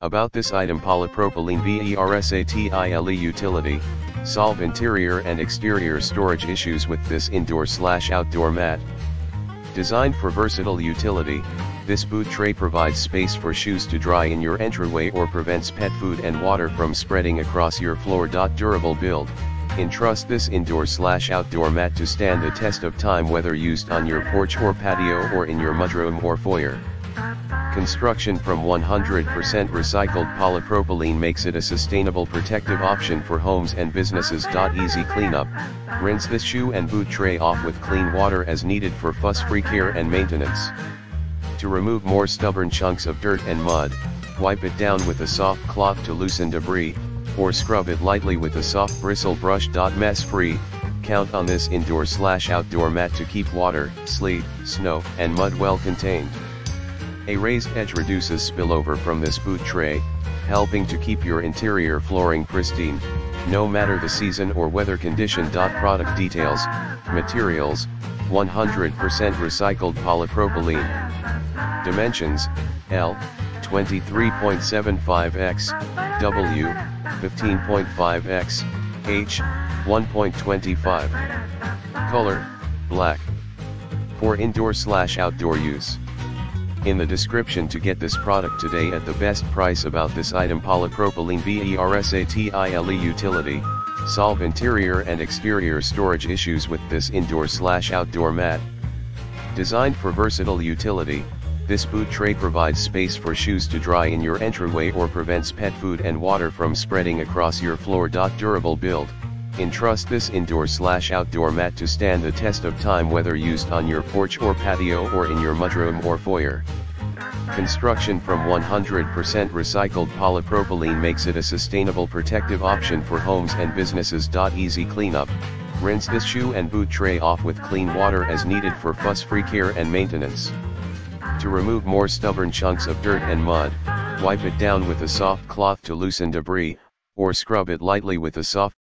About this item polypropylene VERSATILE utility, solve interior and exterior storage issues with this indoor slash outdoor mat. Designed for versatile utility, this boot tray provides space for shoes to dry in your entryway or prevents pet food and water from spreading across your floor. Durable build, entrust this indoor slash outdoor mat to stand the test of time whether used on your porch or patio or in your mudroom or foyer. Construction from 100% recycled polypropylene makes it a sustainable protective option for homes and businesses. Easy cleanup, rinse this shoe and boot tray off with clean water as needed for fuss-free care and maintenance. To remove more stubborn chunks of dirt and mud, wipe it down with a soft cloth to loosen debris, or scrub it lightly with a soft bristle brush. Mess free, count on this indoor slash outdoor mat to keep water, sleet, snow, and mud well contained. A raised edge reduces spillover from this boot tray, helping to keep your interior flooring pristine, no matter the season or weather condition. Product details, materials, 100% recycled polypropylene. Dimensions, L, 23.75x, W, 15.5x, H, 1.25. Color, black. For indoor slash outdoor use. In the description to get this product today at the best price about this item polypropylene VERSATILE utility, solve interior and exterior storage issues with this indoor slash outdoor mat. Designed for versatile utility, this boot tray provides space for shoes to dry in your entryway or prevents pet food and water from spreading across your floor. Durable build, entrust this indoor slash outdoor mat to stand the test of time whether used on your porch or patio or in your mudroom or foyer. Construction from 100% recycled polypropylene makes it a sustainable protective option for homes and businesses. Easy cleanup, rinse this shoe and boot tray off with clean water as needed for fuss-free care and maintenance. To remove more stubborn chunks of dirt and mud, wipe it down with a soft cloth to loosen debris, or scrub it lightly with a soft